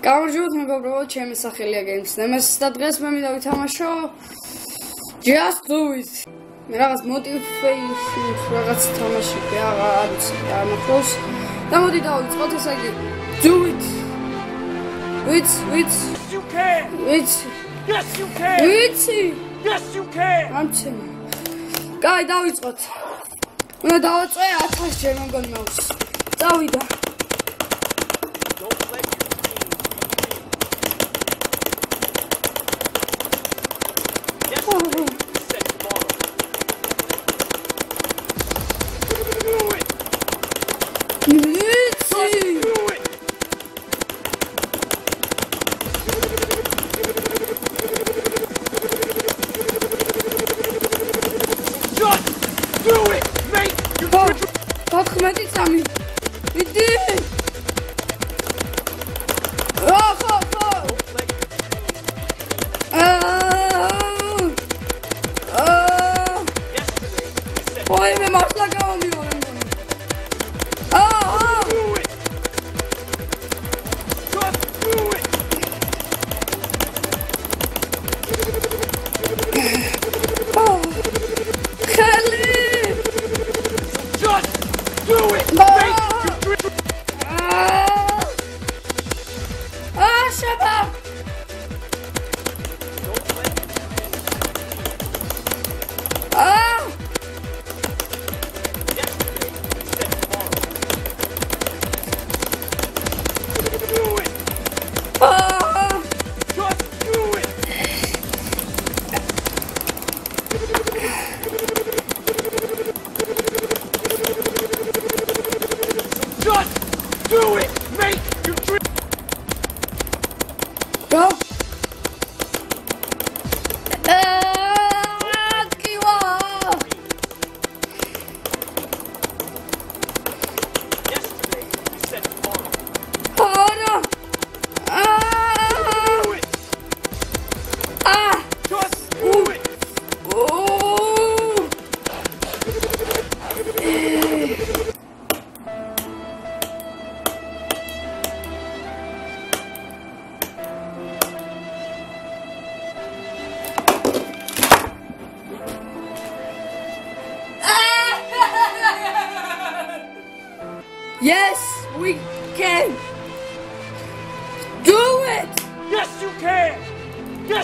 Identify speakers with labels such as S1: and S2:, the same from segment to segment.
S1: გამარჯობთ მეგობრებო, ჩემი სახელია Games Nemes და დღეს მე მინდა ვითამაშო Just Do It. მე რაღაც motivation რაღაც თამაში რაღაც ამახოს. და მოდი დავიწყოთ ესე იგი Do It. Wait, wait.
S2: You can!
S1: Wait.
S2: Yes, you can!
S1: Wait.
S2: Yes, you can!
S1: ამჩენ. კაი, დავიწყოთ. უნდა დავაწვე 1000 ჯერ მოგონი მაუს. წავიდა.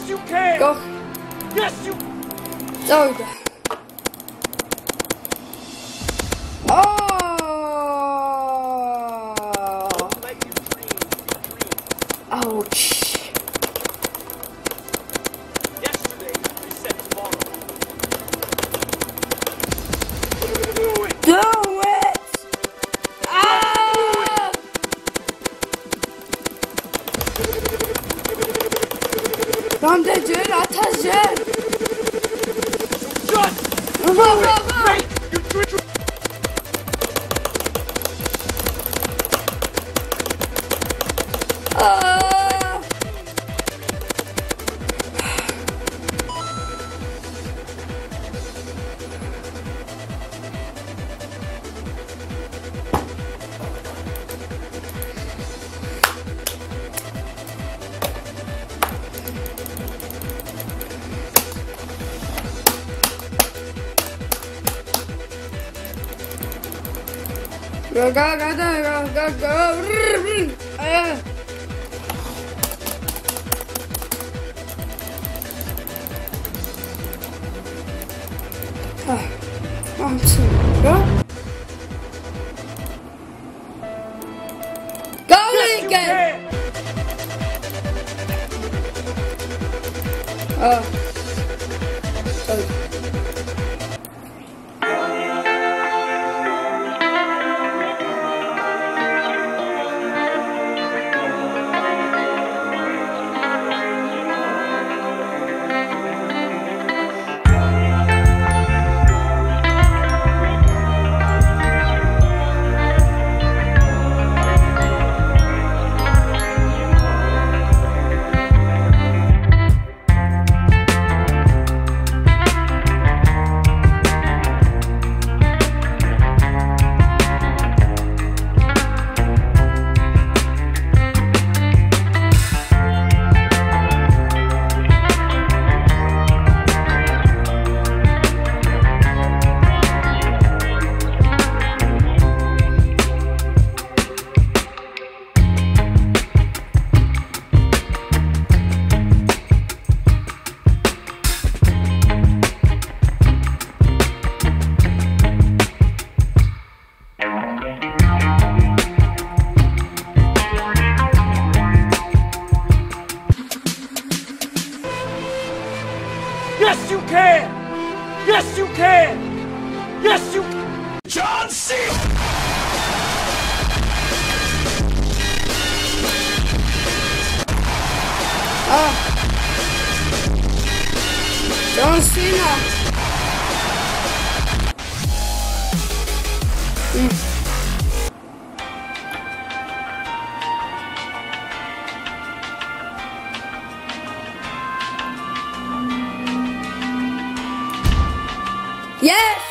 S1: Yes,
S2: you can.
S1: Go.
S2: Yes, you. Oh.
S1: Ben de diyor,
S2: atacağım. Şut! Vur,
S1: vur, vur! go, go, go, go, go, go. I'm so Go. Go,
S2: yes, Lincoln!
S1: Oh.
S2: Can! Yes, you can! John C.
S1: Ah. John Cena. Mm. Yes!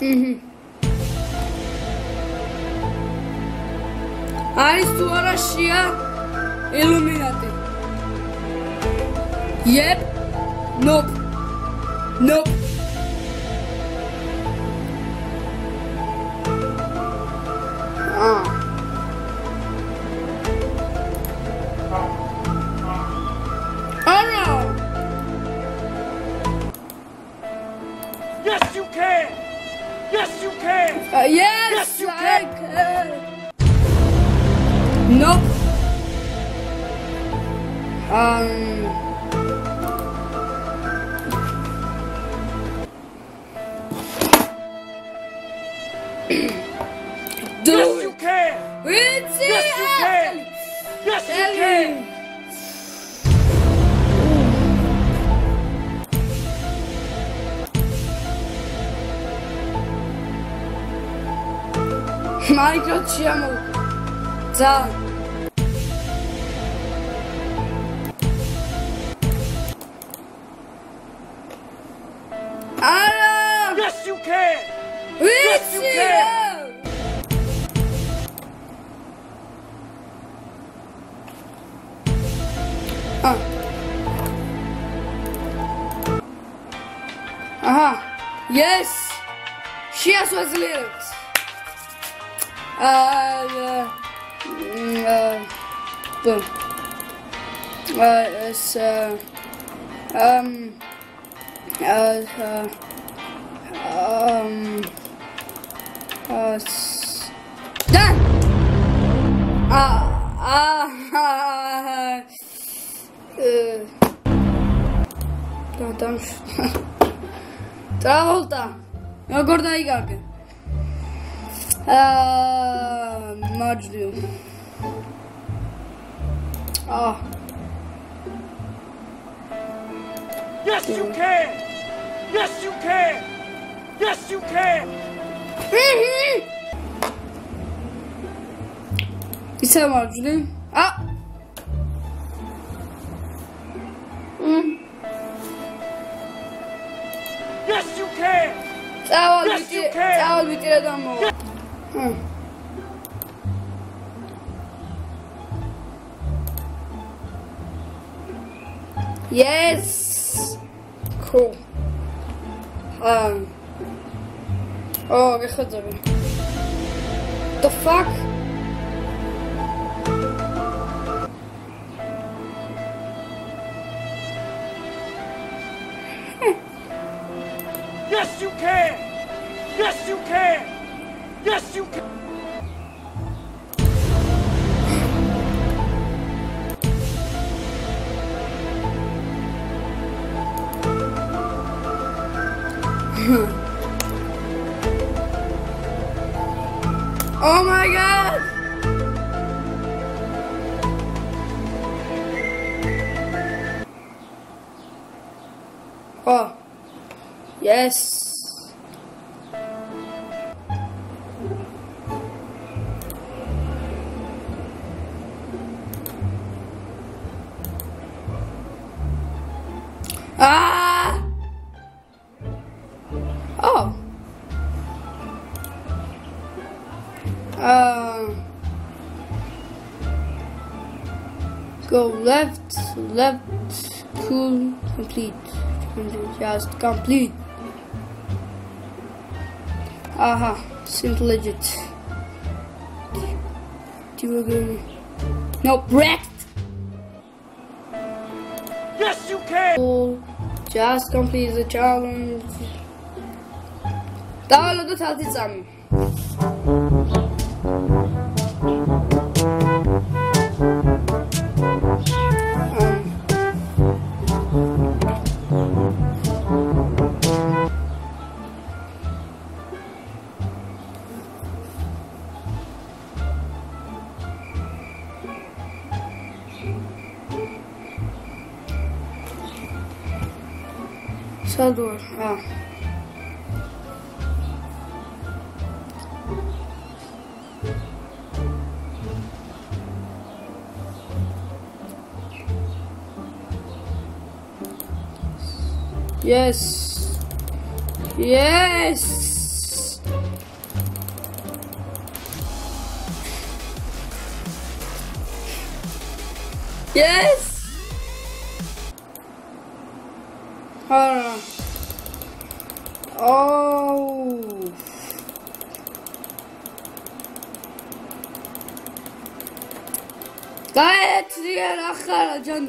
S1: Mm-hmm. არის თუ არა შია ილუმინატი? Yep. Nope. Nope ang um, Do
S2: yes, you can.
S1: It's
S2: yes, you can. Yes, you can.
S1: Michael Chiamo. Done. Aha.
S2: Yes.
S1: She has resilience. Uh, mm, uh, boom. Uh, it's, uh, um, uh, uh um, uh, done! Ah, ah uh, ah, uh, uh, uh, uh, uh, Travolta. Mi guardai gag.
S2: Ah, Marjorie. Ah. Yes you can. Yes you can. Yes you can. Bir
S1: sefer Marjorie. querido amor. Hum. Yes. Cool. Um. Oh, we gaan door. The fuck?
S2: You!
S1: Oh my god! Oh. Yes. Go left, left, cool, complete. Just complete. Aha, simple legit. Do you agree? No, breath!
S2: Yes, you can!
S1: Just complete the challenge. Download the tell Só duas, ó. Yes. Yes. Yes. Hold Oh. გაეცია ახლა ჯან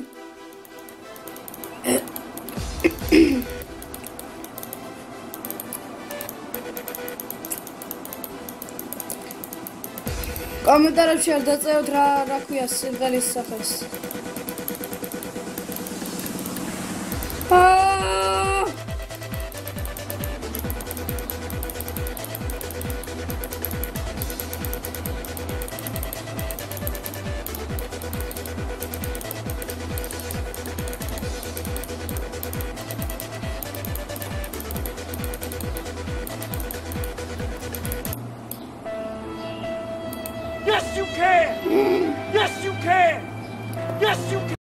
S1: კომენტარებში არ დაწევთ რა რა ქვია სიმღერის სახელს
S2: Yes, you can! Yes, you can! Yes, you can!